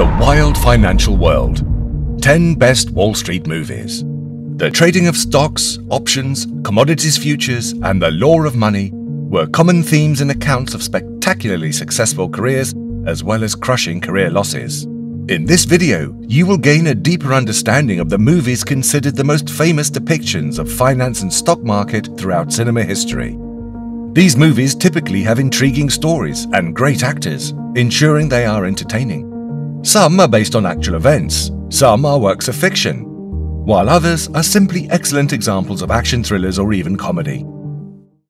The Wild Financial World 10 Best Wall Street Movies. The trading of stocks, options, commodities futures, and the law of money were common themes in accounts of spectacularly successful careers as well as crushing career losses. In this video, you will gain a deeper understanding of the movies considered the most famous depictions of finance and stock market throughout cinema history. These movies typically have intriguing stories and great actors, ensuring they are entertaining. Some are based on actual events, some are works of fiction, while others are simply excellent examples of action thrillers or even comedy.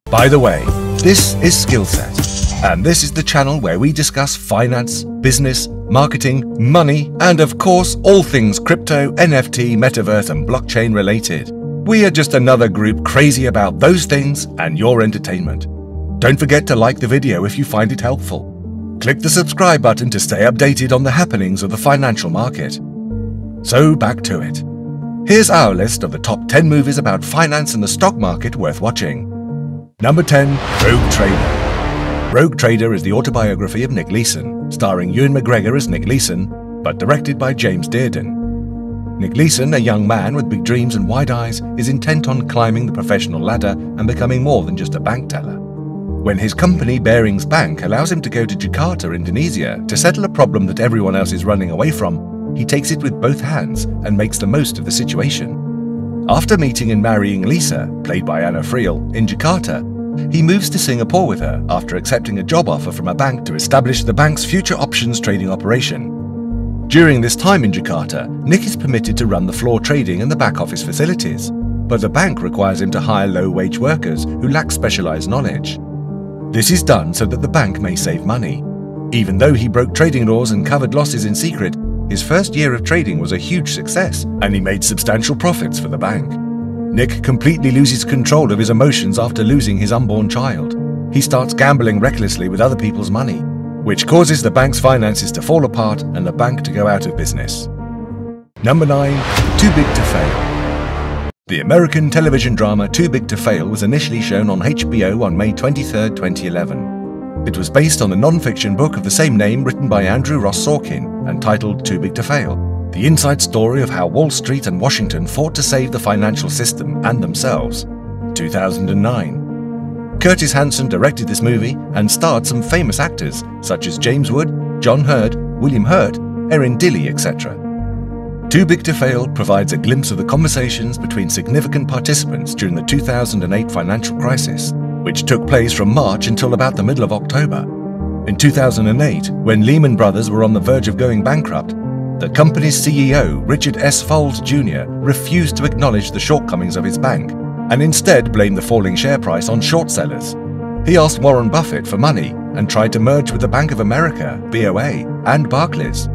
By the way, this is Skillset, and this is the channel where we discuss finance, business, marketing, money, and of course, all things crypto, NFT, metaverse, and blockchain related. We are just another group crazy about those things and your entertainment. Don't forget to like the video if you find it helpful. Click the subscribe button to stay updated on the happenings of the financial market. So back to it. Here's our list of the top 10 movies about finance and the stock market worth watching. Number 10, Rogue Trader. Rogue Trader is the autobiography of Nick Leeson, starring Ewan McGregor as Nick Leeson, but directed by James Dearden. Nick Leeson, a young man with big dreams and wide eyes, is intent on climbing the professional ladder and becoming more than just a bank teller. When his company, Barings Bank, allows him to go to Jakarta, Indonesia, to settle a problem that everyone else is running away from, he takes it with both hands and makes the most of the situation. After meeting and marrying Lisa, played by Anna Friel, in Jakarta, he moves to Singapore with her after accepting a job offer from a bank to establish the bank's future options trading operation during this time in Jakarta, Nick is permitted to run the floor trading and the back office facilities, but the bank requires him to hire low-wage workers who lack specialized knowledge. This is done so that the bank may save money. Even though he broke trading laws and covered losses in secret, his first year of trading was a huge success and he made substantial profits for the bank. Nick completely loses control of his emotions after losing his unborn child. He starts gambling recklessly with other people's money which causes the bank's finances to fall apart and the bank to go out of business. Number 9. Too Big to Fail The American television drama Too Big to Fail was initially shown on HBO on May 23, 2011. It was based on the non-fiction book of the same name written by Andrew Ross Sorkin and titled Too Big to Fail, the inside story of how Wall Street and Washington fought to save the financial system and themselves. 2009 Curtis Hanson directed this movie and starred some famous actors such as James Wood, John Heard, William Hurt, Erin Dilly, etc. Too Big to Fail provides a glimpse of the conversations between significant participants during the 2008 financial crisis, which took place from March until about the middle of October. In 2008, when Lehman Brothers were on the verge of going bankrupt, the company's CEO, Richard S. Fowles Jr., refused to acknowledge the shortcomings of his bank and instead blamed the falling share price on short sellers. He asked Warren Buffett for money and tried to merge with the Bank of America, BOA, and Barclays.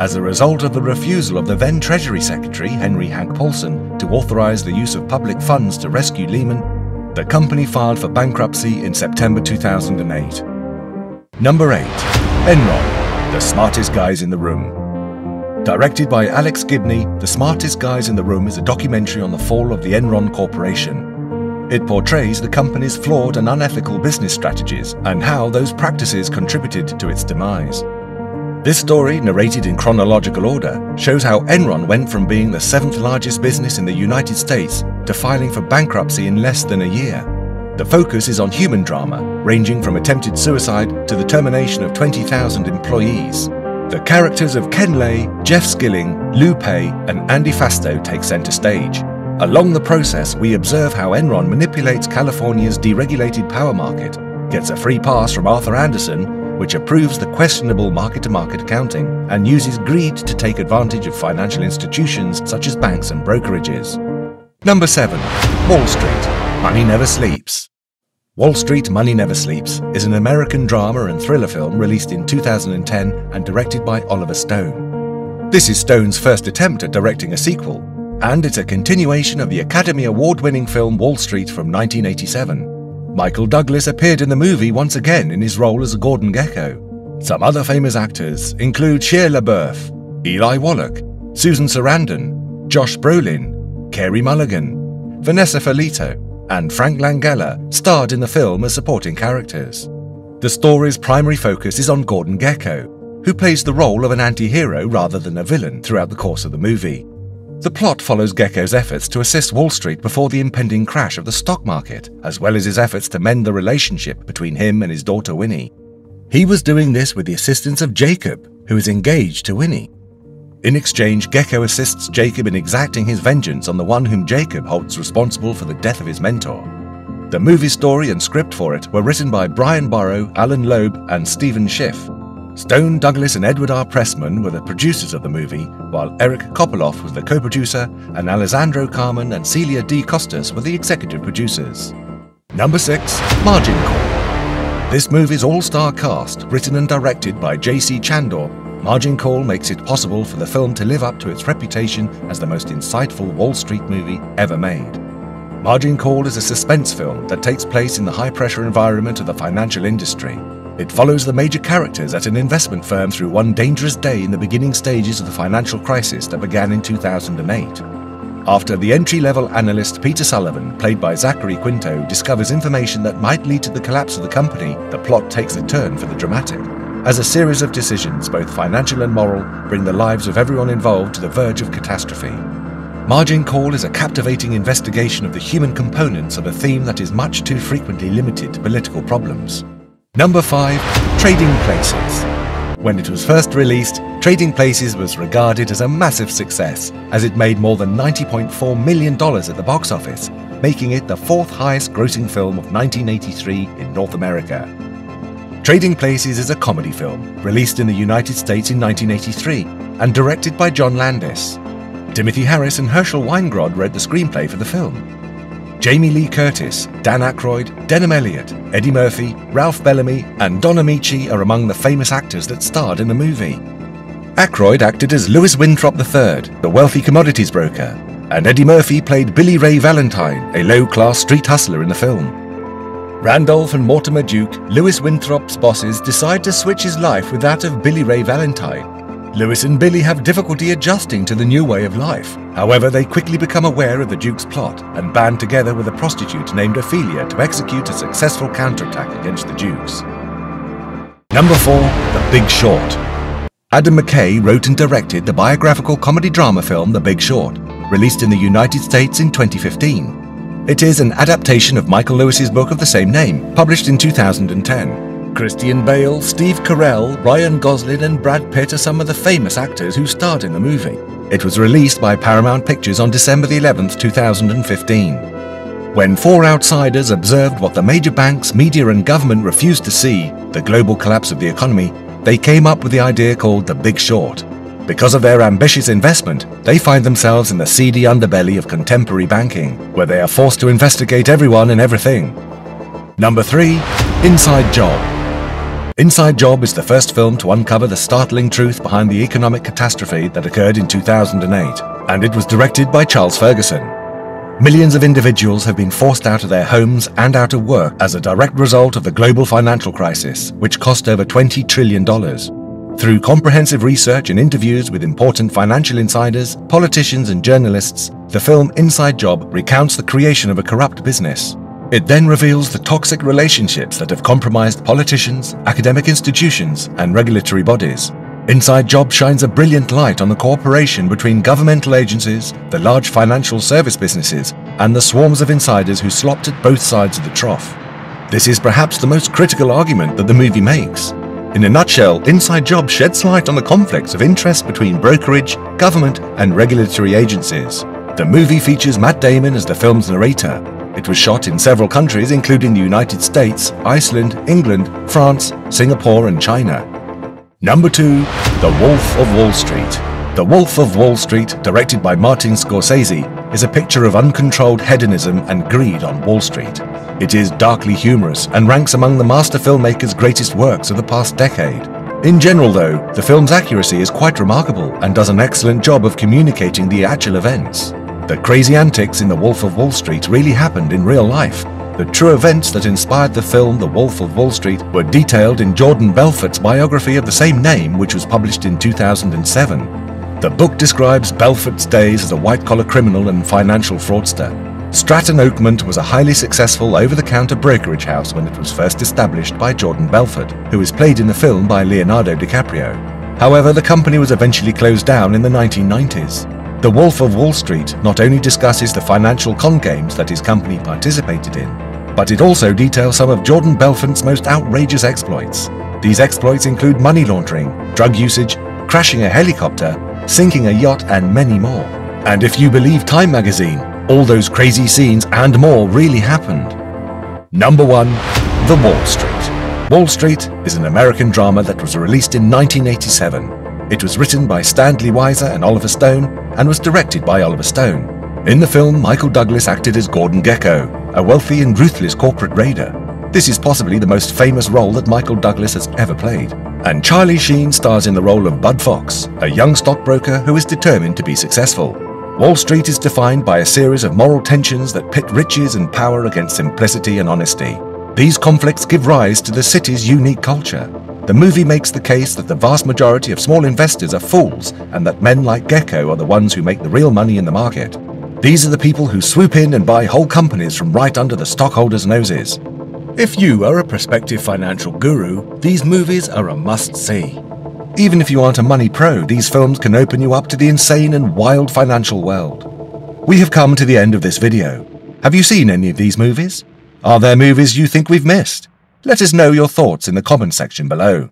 As a result of the refusal of the then Treasury Secretary, Henry Hank Paulson, to authorize the use of public funds to rescue Lehman, the company filed for bankruptcy in September 2008. Number 8. Enron, the smartest guys in the room. Directed by Alex Gibney, The Smartest Guys in the Room is a documentary on the fall of the Enron Corporation. It portrays the company's flawed and unethical business strategies and how those practices contributed to its demise. This story, narrated in chronological order, shows how Enron went from being the seventh largest business in the United States to filing for bankruptcy in less than a year. The focus is on human drama, ranging from attempted suicide to the termination of 20,000 employees. The characters of Ken Lay, Jeff Skilling, Lou Pai, and Andy Fastow take center stage. Along the process, we observe how Enron manipulates California's deregulated power market, gets a free pass from Arthur Andersen, which approves the questionable mark to market accounting, and uses greed to take advantage of financial institutions such as banks and brokerages. Number 7. Wall Street Money Never Sleeps. Wall Street Money Never Sleeps is an American drama and thriller film released in 2010 and directed by Oliver Stone. This is Stone's first attempt at directing a sequel, and it's a continuation of the Academy Award winning film Wall Street from 1987. Michael Douglas appeared in the movie once again in his role as Gordon Gekko. Some other famous actors include Shia LaBeouf, Eli Wallach, Susan Sarandon, Josh Brolin, Carey Mulligan, Vanessa Ferlito, and Frank Langella starred in the film as supporting characters. The story's primary focus is on Gordon Gekko, who plays the role of an anti-hero rather than a villain throughout the course of the movie. The plot follows Gekko's efforts to assist Wall Street before the impending crash of the stock market, as well as his efforts to mend the relationship between him and his daughter Winnie. He was doing this with the assistance of Jacob, who is engaged to Winnie. In exchange, Gecko assists Jacob in exacting his vengeance on the one whom Jacob holds responsible for the death of his mentor. The movie story and script for it were written by Brian Boru, Allan Loeb, and Stephen Schiff, Stone Douglas and Edward R. Pressman were the producers of the movie, while Eric Kopeloff was the co-producer, and Alessandro Camon and Celia D. Costas were the executive producers. Number 6. Margin Call This movie's all-star cast, written and directed by J.C. Chandor, Margin Call makes it possible for the film to live up to its reputation as the most insightful Wall Street movie ever made. Margin Call is a suspense film that takes place in the high-pressure environment of the financial industry, it follows the major characters at an investment firm through one dangerous day in the beginning stages of the financial crisis that began in 2008. After the entry-level analyst Peter Sullivan, played by Zachary Quinto, discovers information that might lead to the collapse of the company, the plot takes a turn for the dramatic. As a series of decisions, both financial and moral, bring the lives of everyone involved to the verge of catastrophe. Margin Call is a captivating investigation of the human components of a theme that is much too frequently limited to political problems. Number 5. Trading Places When it was first released, Trading Places was regarded as a massive success, as it made more than $90.4 million at the box office, making it the fourth highest grossing film of 1983 in North America. Trading Places is a comedy film, released in the United States in 1983, and directed by John Landis. Timothy Harris and Herschel Weingrod wrote the screenplay for the film. Jamie Lee Curtis, Dan Aykroyd, Denholm Elliott, Eddie Murphy, Ralph Bellamy, and Don Ameche are among the famous actors that starred in the movie. Aykroyd acted as Louis Winthrop III, the wealthy commodities broker, and Eddie Murphy played Billy Ray Valentine, a low-class street hustler in the film. Randolph and Mortimer Duke, Louis Winthrop's bosses, decide to switch his life with that of Billy Ray Valentine, Louis and Billy have difficulty adjusting to the new way of life. However, they quickly become aware of the Duke's plot and band together with a prostitute named Ophelia to execute a successful counterattack against the Dukes. Number 4. The Big Short Adam McKay wrote and directed the biographical comedy drama film The Big Short, released in the United States in 2015. It is an adaptation of Michael Lewis's book of the same name, published in 2010. Christian Bale, Steve Carell, Ryan Gosling and Brad Pitt are some of the famous actors who starred in the movie. It was released by Paramount Pictures on December 11, 2015. When four outsiders observed what the major banks, media and government refused to see, the global collapse of the economy, they came up with the idea called The Big Short. Because of their ambitious investment, they find themselves in the seedy underbelly of contemporary banking, where they are forced to investigate everyone and everything. Number 3. Inside Job Inside Job is the first film to uncover the startling truth behind the economic catastrophe that occurred in 2008, and it was directed by Charles Ferguson. Millions of individuals have been forced out of their homes and out of work as a direct result of the global financial crisis, which cost over $20 trillion. Through comprehensive research and interviews with important financial insiders, politicians, and journalists, the film Inside Job recounts the creation of a corrupt business, it then reveals the toxic relationships that have compromised politicians, academic institutions, and regulatory bodies. Inside Job shines a brilliant light on the cooperation between governmental agencies, the large financial service businesses, and the swarms of insiders who slopped at both sides of the trough. This is perhaps the most critical argument that the movie makes. In a nutshell, Inside Job sheds light on the conflicts of interest between brokerage, government, and regulatory agencies. The movie features Matt Damon as the film's narrator, it was shot in several countries including the United States, Iceland, England, France, Singapore and China. Number 2. The Wolf of Wall Street The Wolf of Wall Street, directed by Martin Scorsese, is a picture of uncontrolled hedonism and greed on Wall Street. It is darkly humorous and ranks among the master filmmaker's greatest works of the past decade. In general though, the film's accuracy is quite remarkable and does an excellent job of communicating the actual events. The crazy antics in The Wolf of Wall Street really happened in real life. The true events that inspired the film The Wolf of Wall Street were detailed in Jordan Belfort's biography of the same name which was published in 2007. The book describes Belfort's days as a white-collar criminal and financial fraudster. Stratton Oakmont was a highly successful over-the-counter brokerage house when it was first established by Jordan Belfort, who is played in the film by Leonardo DiCaprio. However, the company was eventually closed down in the 1990s. The Wolf of Wall Street not only discusses the financial con games that his company participated in, but it also details some of Jordan Belfort's most outrageous exploits. These exploits include money laundering, drug usage, crashing a helicopter, sinking a yacht, and many more. And if you believe Time magazine, all those crazy scenes and more really happened. Number 1. The Wall Street. Wall Street is an American drama that was released in 1987 it was written by Stanley Weiser and Oliver Stone and was directed by Oliver Stone. In the film, Michael Douglas acted as Gordon Gekko, a wealthy and ruthless corporate raider. This is possibly the most famous role that Michael Douglas has ever played. And Charlie Sheen stars in the role of Bud Fox, a young stockbroker who is determined to be successful. Wall Street is defined by a series of moral tensions that pit riches and power against simplicity and honesty. These conflicts give rise to the city's unique culture. The movie makes the case that the vast majority of small investors are fools and that men like Gekko are the ones who make the real money in the market. These are the people who swoop in and buy whole companies from right under the stockholders' noses. If you are a prospective financial guru, these movies are a must-see. Even if you aren't a money pro, these films can open you up to the insane and wild financial world. We have come to the end of this video. Have you seen any of these movies? Are there movies you think we've missed? Let us know your thoughts in the comment section below.